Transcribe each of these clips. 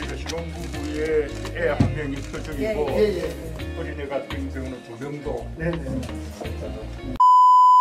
그러니까 신혼부부의 애한 명이 표정이고 예예. 어린애 같은 경우는 두 명도 네네.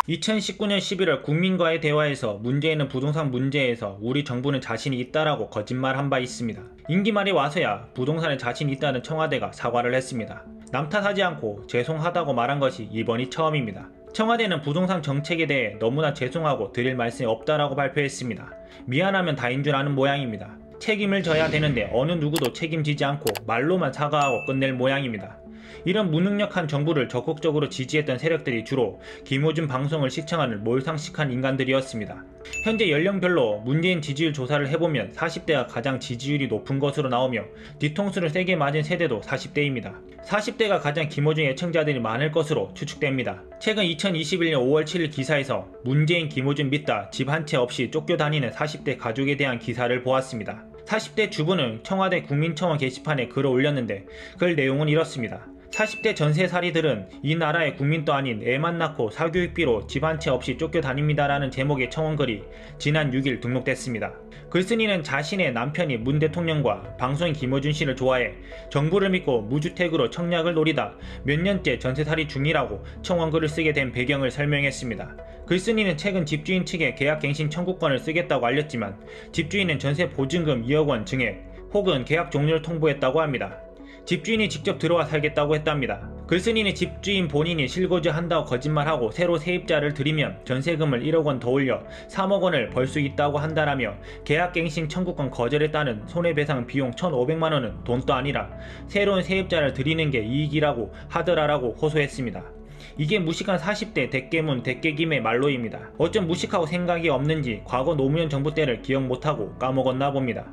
2019년 11월 국민과의 대화에서 문재인은 부동산 문제에서 우리 정부는 자신이 있다라고 거짓말한 바 있습니다. 임기 말이 와서야 부동산에 자신이 있다는 청와대가 사과를 했습니다. 남 탓하지 않고 죄송하다고 말한 것이 이번이 처음입니다. 청와대는 부동산 정책에 대해 너무나 죄송하고 드릴 말씀이 없다라고 발표했습니다. 미안하면 다인 줄 아는 모양입니다. 책임을 져야 되는데 어느 누구도 책임지지 않고 말로만 사과하고 끝낼 모양입니다. 이런 무능력한 정부를 적극적으로 지지했던 세력들이 주로 김호준 방송을 시청하는 몰상식한 인간들이었습니다. 현재 연령별로 문재인 지지율 조사를 해보면 40대가 가장 지지율이 높은 것으로 나오며 뒤통수를 세게 맞은 세대도 40대입니다. 40대가 가장 김호준 애청자들이 많을 것으로 추측됩니다. 최근 2021년 5월 7일 기사에서 문재인 김호준 믿다 집 한 채 없이 쫓겨 다니는 40대 가족에 대한 기사를 보았습니다. 40대 주부는 청와대 국민청원 게시판에 글을 올렸는데 글 내용은 이렇습니다. 40대 전세살이들은 이 나라의 국민도 아닌 애만 낳고 사교육비로 집 한 채 없이 쫓겨다닙니다라는 제목의 청원글이 지난 6일 등록됐습니다. 글쓴이는 자신의 남편이 문 대통령과 방송인 김어준 씨를 좋아해 정부를 믿고 무주택으로 청약을 노리다 몇 년째 전세살이 중이라고 청원글을 쓰게 된 배경을 설명했습니다. 글쓴이는 최근 집주인 측에 계약갱신 청구권을 쓰겠다고 알렸지만 집주인은 전세 보증금 2억 원 증액 혹은 계약 종료를 통보했다고 합니다. 집주인이 직접 들어와 살겠다고 했답니다. 글쓴이는 집주인 본인이 실거주 한다고 거짓말하고 새로 세입자를 들이면 전세금을 1억 원 더 올려 3억 원을 벌 수 있다고 한다라며 계약갱신 청구권 거절했다는 손해배상 비용 1,500만 원은 돈도 아니라 새로운 세입자를 들이는 게 이익이라고 하더라라고 호소했습니다. 이게 무식한 40대 대깨문 대깨김의 말로입니다. 어쩜 무식하고 생각이 없는지 과거 노무현 정부 때를 기억 못하고 까먹었나 봅니다.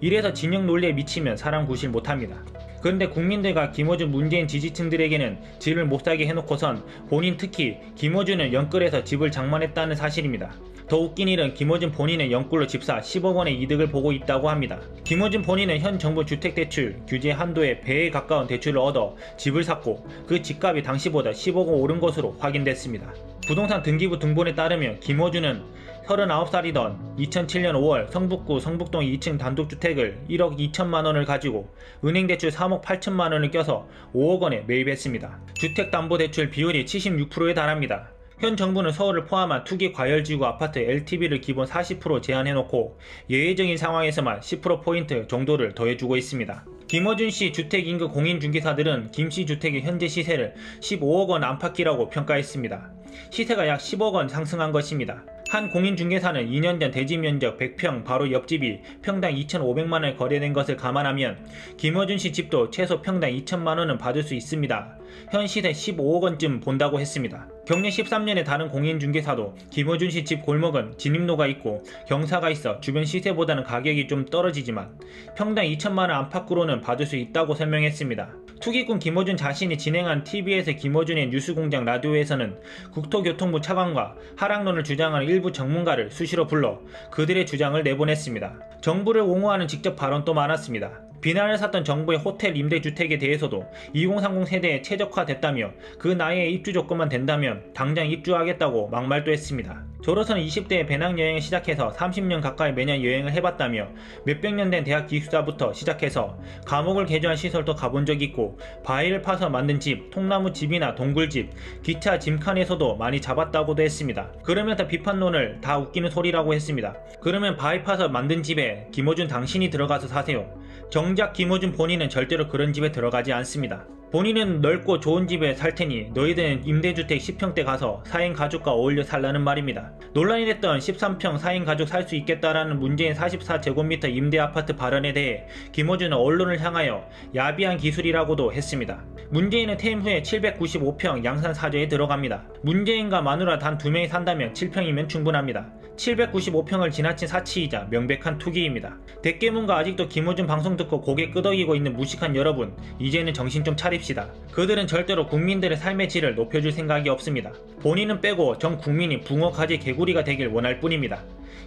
이래서 진영 논리에 미치면 사람 구실 못합니다. 그런데 국민들과 김어준 문재인 지지층들에게는 집을 못사게 해놓고선 본인 특히 김어준은 영끌에서 집을 장만했다는 사실입니다. 더 웃긴 일은 김어준 본인은 영끌로 집사 10억 원의 이득을 보고 있다고 합니다. 김어준 본인은 현 정부 주택대출 규제 한도의 배에 가까운 대출을 얻어 집을 샀고 그 집값이 당시보다 10억 원 오른 것으로 확인됐습니다. 부동산 등기부 등본에 따르면 김어준은 39살이던 2007년 5월 성북구 성북동 2층 단독주택을 1억 2천만 원을 가지고 은행대출 3억 8천만 원을 껴서 5억 원에 매입했습니다. 주택담보대출 비율이 76%에 달합니다. 현 정부는 서울을 포함한 투기 과열지구 아파트 LTV를 기본 40% 제한해놓고 예외적인 상황에서만 10%포인트 정도를 더해주고 있습니다. 김어준 씨 주택인구 공인중개사들은 김 씨 주택의 현재 시세를 15억 원 안팎이라고 평가했습니다. 시세가 약 10억 원 상승한 것입니다. 한 공인중개사는 2년 전 대지 면적 100평 바로 옆집이 평당 2,500만원에 거래된 것을 감안하면 김어준 씨 집도 최소 평당 2천만원은 받을 수 있습니다. 현 시세 15억 원쯤 본다고 했습니다. 경력 13년의 다른 공인중개사도 김어준 씨 집 골목은 진입로가 있고 경사가 있어 주변 시세보다는 가격이 좀 떨어지지만 평당 2천만원 안팎으로는 받을 수 있다고 설명했습니다. 투기꾼 김어준 자신이 진행한 TBS 김어준의 뉴스공장 라디오에서는 국토교통부 차관과 하락론을 주장하는 일부 전문가를 수시로 불러 그들의 주장을 내보냈습니다. 정부를 옹호하는 직접 발언도 많았습니다. 비난을 샀던 정부의 호텔 임대주택에 대해서도 2030 세대에 최적화됐다며 그 나이에 입주 조건만 된다면 당장 입주하겠다고 막말도 했습니다. 저로서는 20대에 배낭여행을 시작해서 30년 가까이 매년 여행을 해봤다며 몇백 년 된 대학 기숙사부터 시작해서 감옥을 개조한 시설도 가본 적이 있고 바위를 파서 만든 집, 통나무 집이나 동굴집, 기차 짐칸에서도 많이 잡았다고도 했습니다. 그러면서 비판론을 다 웃기는 소리라고 했습니다. 그러면 바위 파서 만든 집에 김어준 당신이 들어가서 사세요. 정작 김호준 본인은 절대로 그런 집에 들어가지 않습니다. 본인은 넓고 좋은 집에 살 테니 너희들은 임대주택 10평대 가서 4인 가족과 어울려 살라는 말입니다. 논란이 됐던 13평 4인 가족 살 수 있겠다라는 문재인 44제곱미터 임대 아파트 발언에 대해 김호준은 언론을 향하여 야비한 기술이라고도 했습니다. 문재인은 퇴임 후에 795평 양산 사저에 들어갑니다. 문재인과 마누라 단 두 명이 산다면 7평이면 충분합니다. 795평을 지나친 사치이자 명백한 투기입니다. 대깨문과 아직도 김호준 방송 듣고 고개 끄덕이고 있는 무식한 여러분 이제는 정신 좀 차립 시다. 그들은 절대로 국민들의 삶의 질을 높여줄 생각이 없습니다. 본인은 빼고 전 국민이 붕어 가지 개구리가 되길 원할 뿐입니다.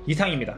이상입니다.